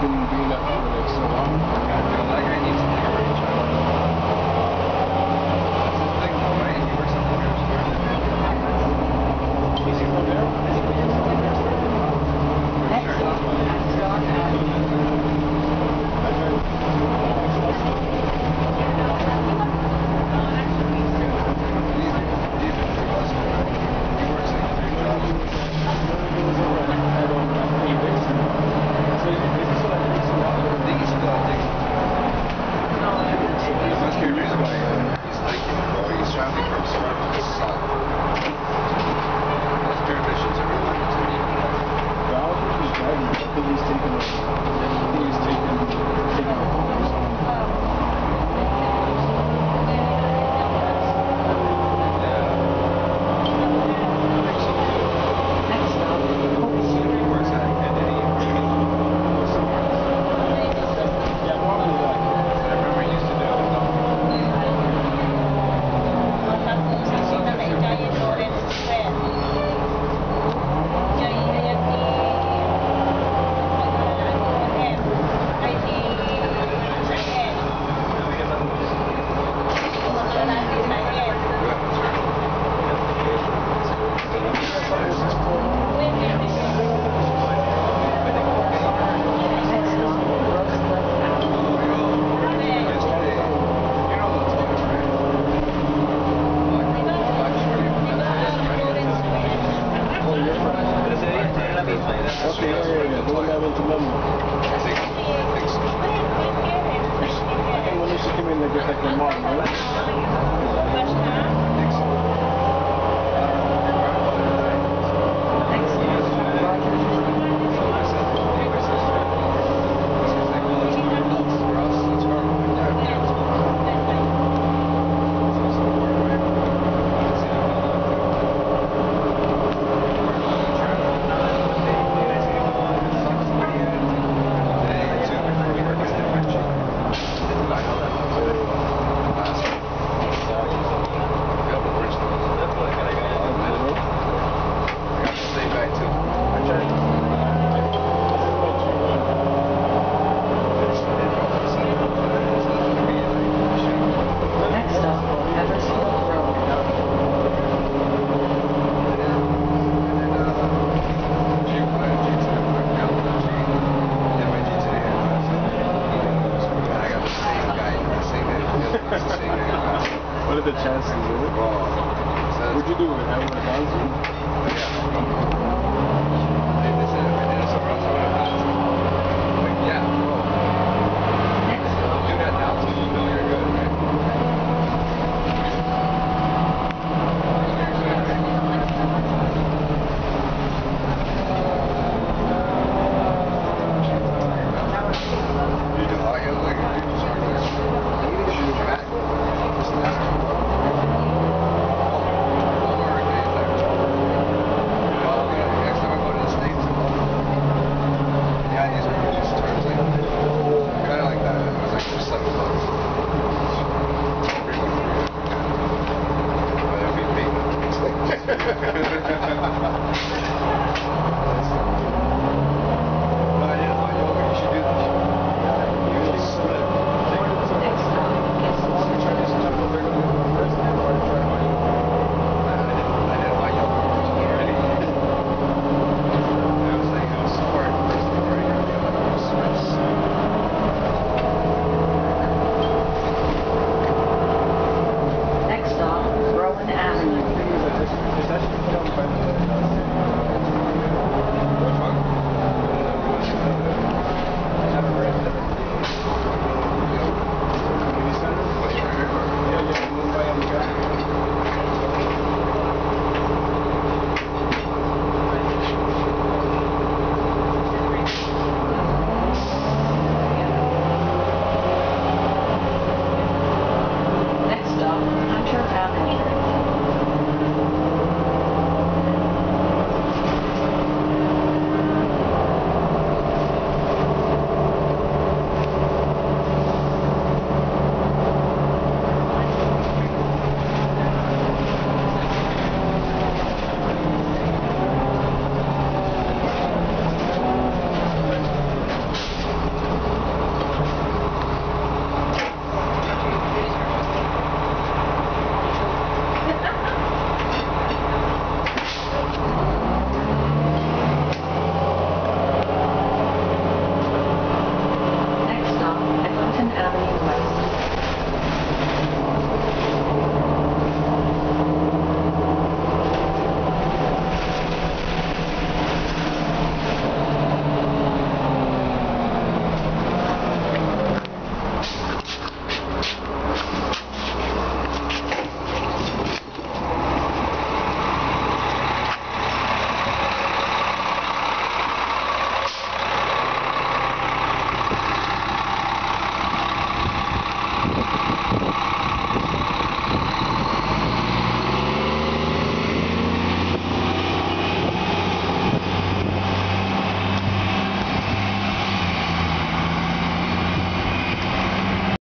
Thank you. produced in Colombia. just like the model, right? chances, is it? What'd you do with it? Have a? Yeah. Thank you.